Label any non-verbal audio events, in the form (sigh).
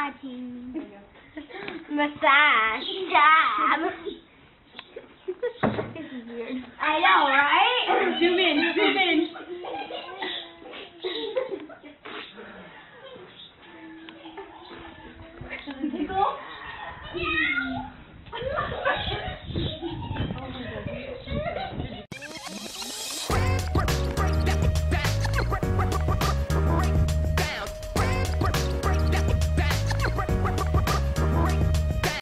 massaging. Massage. Jab. (laughs) this is weird. I know, right?